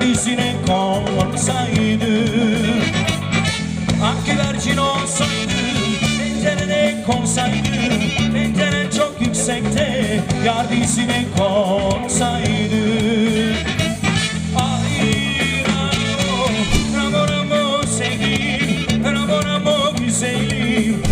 dizine konsaydı Ah güvercin olsaydı pencerene konsaydı Pencere çok yüksekte yar dizine konsaydı Ay Ramo, Ramo Ramo sevgilim. Ramo Ramo güzelim. Bizi